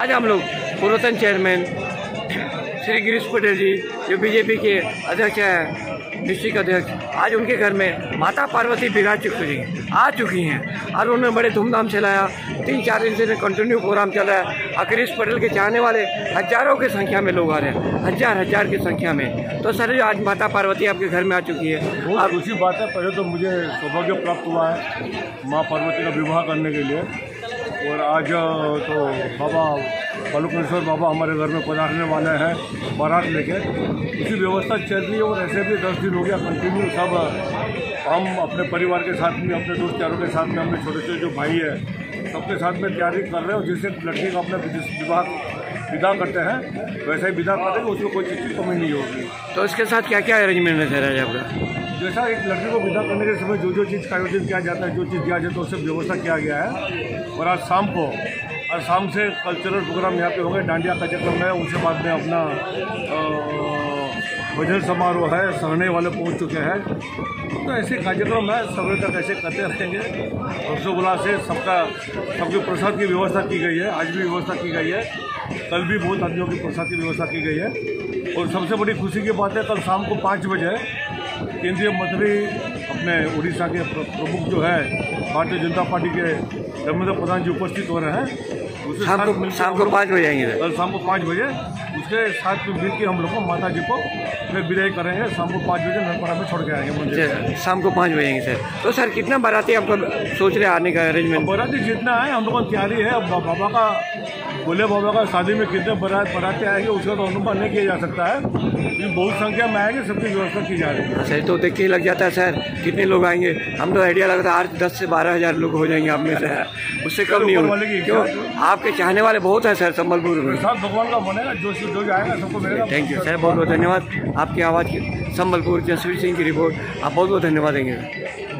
आज हम लोग पूर्वतन चेयरमैन श्री गिरीश पटेल जी, जो बीजेपी के अध्यक्ष हैं डिस्ट्रिक्ट अध्यक्ष, आज उनके घर में माता पार्वती बिगाड़ चुकी, आ चुकी हैं। और उन्होंने बड़े धूमधाम से लाया। तीन चार दिन से कंटिन्यू प्रोग्राम चल रहा है। और गिरीश पटेल के चाहने वाले हज़ारों की संख्या में लोग आ रहे हैं। हज़ार हज़ार की संख्या में। तो सर, आज माता पार्वती आपके घर में आ चुकी है। बहुत खुशी बात है। पहले तो मुझे सौभाग्य प्राप्त हुआ है माँ पार्वती का विवाह करने के लिए। और आज तो बाबा बालुकेश्वर बाबा हमारे घर में पधारने वाले हैं, बारात लेके। उसी व्यवस्था चल रही है और ऐसे भी दस दिन हो गया कंटिन्यू सब हम अपने परिवार के साथ में, अपने दोस्त यारों के साथ में, अपने छोटे छोटे जो भाई है, सबके साथ में तैयारी कर रहे हैं और जिससे लड़की का अपना विवाह, विदा करते हैं, वैसे ही विदा करते हैं उसमें कोई चीज़ की कमी नहीं होगी। तो इसके साथ क्या क्या अरेंजमेंट है सर आपका? जैसा एक लड़की को विदा करने के समय जो जो चीज़ का आयोजन किया जाता है, जो चीज़ दिया जाता है, उससे व्यवस्था किया गया है। और आज शाम को, आज शाम से कल्चरल प्रोग्राम यहाँ पे होंगे, डांडिया कार्यक्रम है उसके बाद में अपना भजन समारोह है, सहने वाले पहुँच चुके हैं। तो ऐसे कार्यक्रम है समय तक ऐसे करते रहेंगे। हर्षोल्लास से सबका, सबके प्रसाद की व्यवस्था की गई है, आज भी व्यवस्था की गई है। कल भी बहुत आदमियों की प्रसाद की व्यवस्था की गई है। और सबसे बड़ी खुशी की बात है, कल शाम को पाँच बजे केंद्रीय मंत्री अपने उड़ीसा के प्रमुख जो है भारतीय जनता पार्टी के धर्मेंद्र प्रधान जी उपस्थित हो रहे हैं। शाम को शाम को पाँच बजे आएँगे। शाम को पाँच बजे उसके साथ में मिल के हम लोग माता जी को फिर विदाई करेंगे शाम को पाँच बजे नरपड़ा में छोड़ के आएँगे मंदिर शाम को पाँच बजे आएँगे सर। तो सर कितना बाराती आपको सोच रहे आने का अरेंजमेंट बाराती जितना है हम लोगों की तैयारी है। बाबा का बोले बाबा का शादी में कितने बारात बराते आएँगे उसका तो अनुमान नहीं किया जा सकता है। बहुत संख्या में आएँगे सबकी व्यवस्था की जा रही है। सर तो देख के लग जाता है सर कितने लोग आएँगे। हम तो आइडिया लगता है आठ दस से बारह हज़ार लोग हो जाएँगे आप में से। उससे कम नहीं होगा क्यों? आपके चाहने वाले बहुत हैं सर संबलपुर में। सब भगवान का बनेगा जो जो जाएगा सबको थैंक यू सर बहुत बहुत धन्यवाद। आपकी आवाज़ संबलपुर जसवीर सिंह की रिपोर्ट आप बहुत बहुत धन्यवाद देंगे।